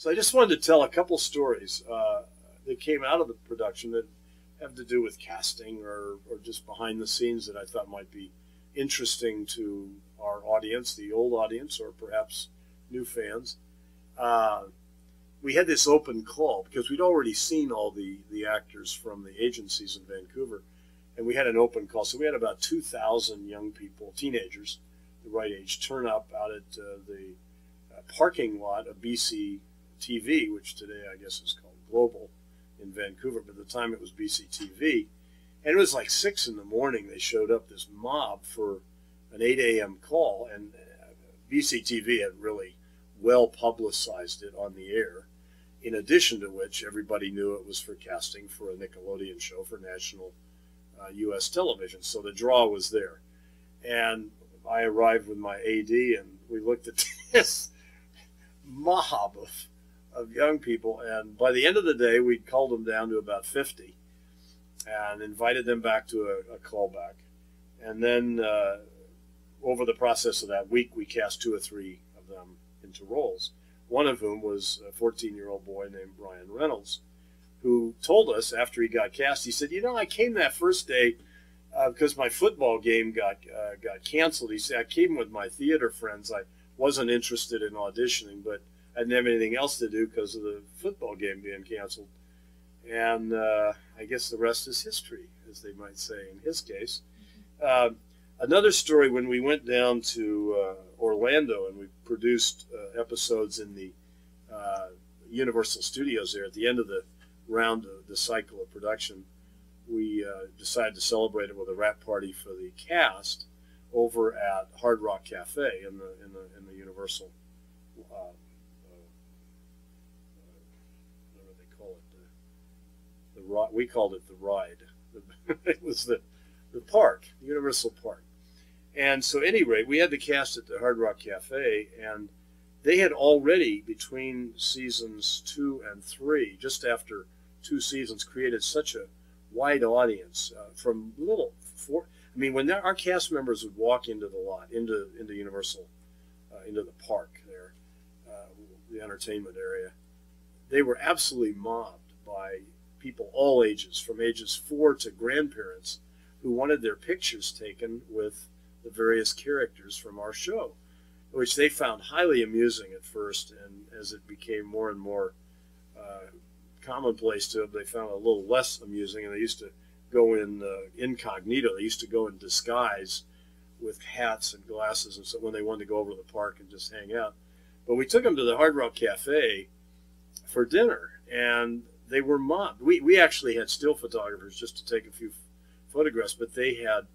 So I just wanted to tell a couple stories uh, that came out of the production that have to do with casting or, or just behind the scenes that I thought might be interesting to our audience, the old audience, or perhaps new fans. Uh, we had this open call because we'd already seen all the, the actors from the agencies in Vancouver, and we had an open call. So we had about 2,000 young people, teenagers, the right age, turn up out at uh, the uh, parking lot of BC TV, which today I guess is called Global in Vancouver, but at the time it was BC TV. And it was like six in the morning. They showed up, this mob for an 8 a.m. call, and uh, BC TV had really well publicized it on the air. In addition to which, everybody knew it was for casting for a Nickelodeon show for national uh, U.S. television. So the draw was there. And I arrived with my AD, and we looked at this mob of, of young people. And by the end of the day, we culled them down to about 50 and invited them back to a, a callback. And then uh, over the process of that week, we cast two or three of them into roles. One of whom was a 14 year old boy named Ryan Reynolds, who told us after he got cast, he said, You know, I came that first day uh, because my football game got, uh, got canceled. He said, I came with my theater friends. I wasn't interested in auditioning, but I didn't have anything else to do because of the football game being canceled. And uh, I guess the rest is history, as they might say in his case. Uh, another story when we went down to uh, Orlando and we produced uh, episodes in the uh, Universal Studios there at the end of the round of the cycle of production, we uh, decided to celebrate it with a wrap party for the cast over at Hard Rock Cafe in the in the in the Universal. Uh, uh, whatever they call it, the, the we called it the ride. it was the the park, Universal Park. And so, any rate, we had the cast at the Hard Rock Cafe, and they had already, between seasons two and three, just after two seasons, created such a wide audience uh, from little four. I mean, when our cast members would walk into the lot, into into Universal, uh, into the park there, uh, the entertainment area, they were absolutely mobbed by people all ages, from ages four to grandparents, who wanted their pictures taken with the various characters from our show, which they found highly amusing at first, and as it became more and more uh, commonplace to them, they found it a little less amusing, and they used to go in uh, incognito. They used to go in disguise with hats and glasses, and so when they wanted to go over to the park and just hang out. But we took them to the Hard Rock Cafe for dinner, and they were mobbed. We we actually had still photographers just to take a few photographs, but they had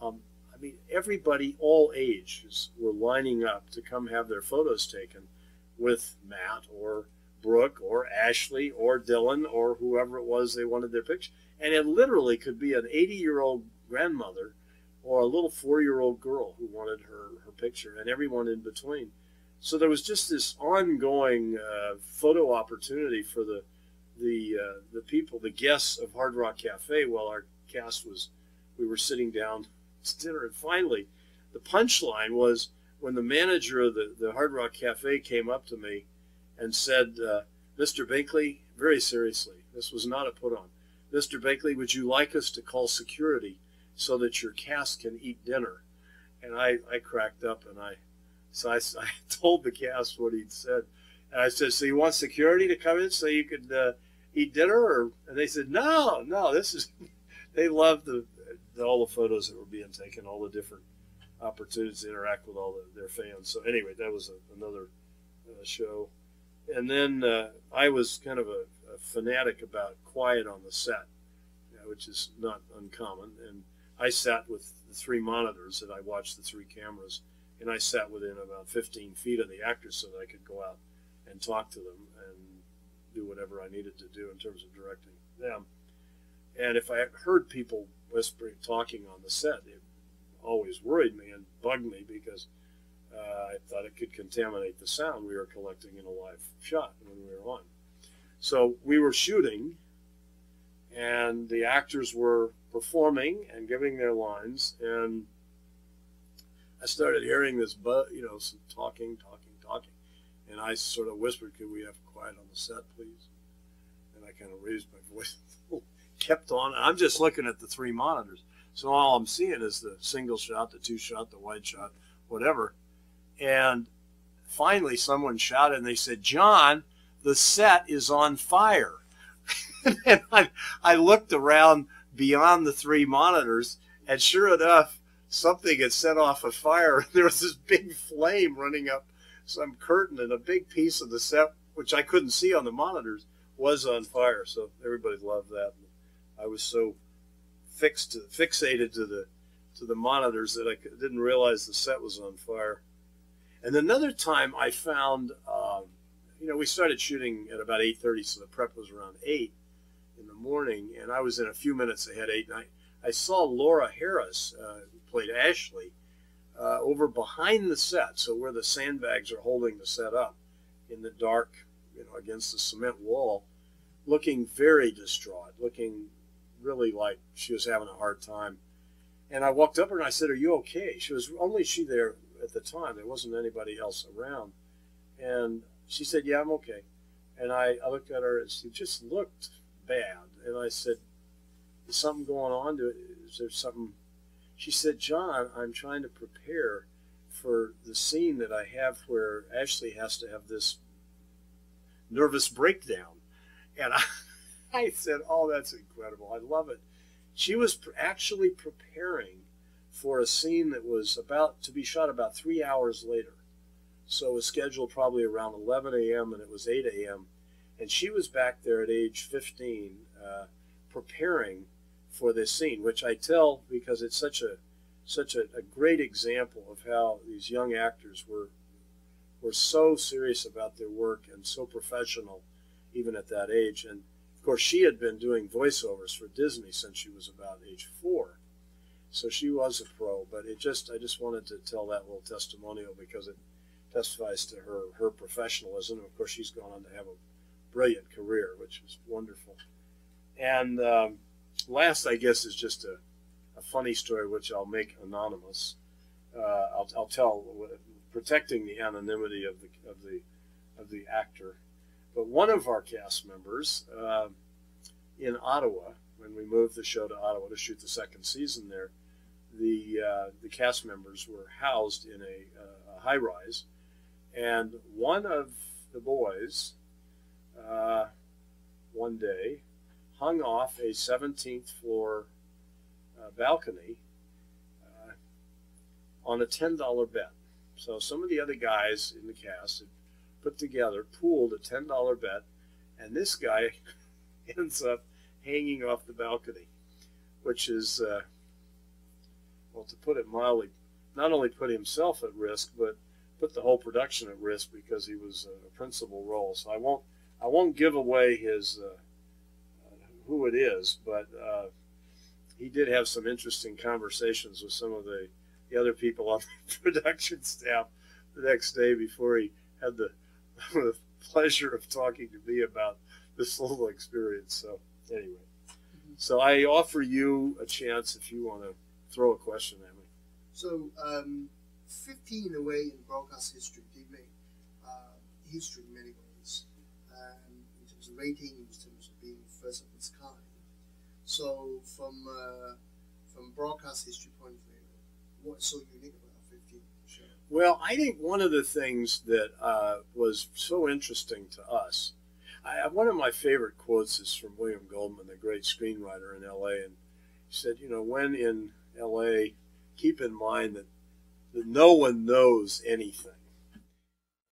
um, I mean, everybody, all ages, were lining up to come have their photos taken with Matt or Brooke or Ashley or Dylan or whoever it was they wanted their picture. And it literally could be an 80 year old grandmother or a little four year old girl who wanted her, her picture and everyone in between. So there was just this ongoing uh, photo opportunity for the the uh, the people, the guests of Hard Rock Cafe, while our cast was we were sitting down to dinner. And finally, the punchline was when the manager of the, the Hard Rock Cafe came up to me and said, uh, Mr. Binkley, very seriously, this was not a put on. Mr. Binkley, would you like us to call security so that your cast can eat dinner? And I, I cracked up and I, so I, I told the cast what he'd said. And I said, so you want security to come in so you could uh, eat dinner? Or, and they said, no, no, this is, they love the, all the photos that were being taken, all the different opportunities to interact with all the, their fans. So anyway, that was a, another uh, show. And then uh, I was kind of a, a, fanatic about quiet on the set, which is not uncommon. And I sat with the three monitors and I watched the three cameras, and I sat within about 15 feet of the actors so that I could go out and talk to them and do whatever I needed to do in terms of directing them. And if I heard people whispering, talking on the set. It always worried me and bugged me because uh, I thought it could contaminate the sound we were collecting in a live shot when we were on. So we were shooting, and the actors were performing and giving their lines, and I started hearing this, bu- you know, some talking, talking, talking, And I sort of whispered, "Could we have quiet on the set, please?" And I kind of raised my voice, kept on. I'm just looking at the three monitors, so all I'm seeing is the single shot, the two shot, the wide shot, whatever. And finally, someone shouted, and they said, "John, the set is on fire." and I, I looked around beyond the three monitors, and sure enough, something had set off a fire. There was this big flame running up some curtain, and a big piece of the set, which I couldn't see on the monitors, was on fire. So everybody loved that. I was so fixed, fixated to the to the monitors that I didn't realize the set was on fire. And another time, I found, um, you know, we started shooting at about 8:30, so the prep was around eight in the morning, and I was in a few minutes ahead, eight. And I, I saw Laura Harris, uh, played Ashley, uh, over behind the set, so where the sandbags are holding the set up, in the dark, you know, against the cement wall, looking very distraught, looking really like she was having a hard time. And I walked up her and I said, "Are you okay?" She was only she there at the time. There wasn't anybody else around, and she said, "Yeah, I'm okay." And I, I looked at her and she just looked bad. And I said, Is something going on? Is there something? She said, John, I'm trying to prepare for the scene that I have where Ashley has to have this nervous breakdown. And I, I said, Oh, that's incredible. I love it. She was actually preparing for a scene that was about to be shot about three hours later. So it was scheduled probably around 11 a.m. and it was 8 a.m. And she was back there at age 15 uh, preparing for this scene, which I tell because it's such a such a, a, great example of how these young actors were were so serious about their work and so professional even at that age. And of course, she had been doing voiceovers for Disney since she was about age four. So she was a pro, but it just I just wanted to tell that little testimonial because it testifies to her her professionalism. Of course, she's gone on to have a brilliant career, which is wonderful. And um, last, I guess, is just a, a, funny story, which I'll make anonymous. Uh, I'll, I'll, tell, protecting the anonymity of the of the of the actor. But one of our cast members uh, in Ottawa, when we moved the show to Ottawa to shoot the second season there, the uh, the cast members were housed in a, uh, a high rise, and one of the boys uh, one day, hung off a 17th floor uh, balcony uh, on a $10 bet. So some of the other guys in the cast had put together, pooled a $10 bet, and this guy ends up hanging off the balcony, which is, uh, well, to put it mildly, not only put himself at risk, but put the whole production at risk because he was a principal role. So I won't I won't give away his uh, who it is, but uh, he did have some interesting conversations with some of the, the other people on the production staff the next day before he had the, the pleasure of talking to me about this little experience. So anyway, mm-hmm. so I offer you a chance if you want to throw a question at me. So um, 15 away in broadcast history, they made uh, history in many ways rating in terms of being first of its kind. So from uh, from broadcast history point of view, what's so unique about 15 show? Well, I think one of the things that uh, was so interesting to us, I, one of my favorite quotes is from William Goldman, the great screenwriter in L.A., and he said, you know, when in L.A., keep in mind that, that no one knows anything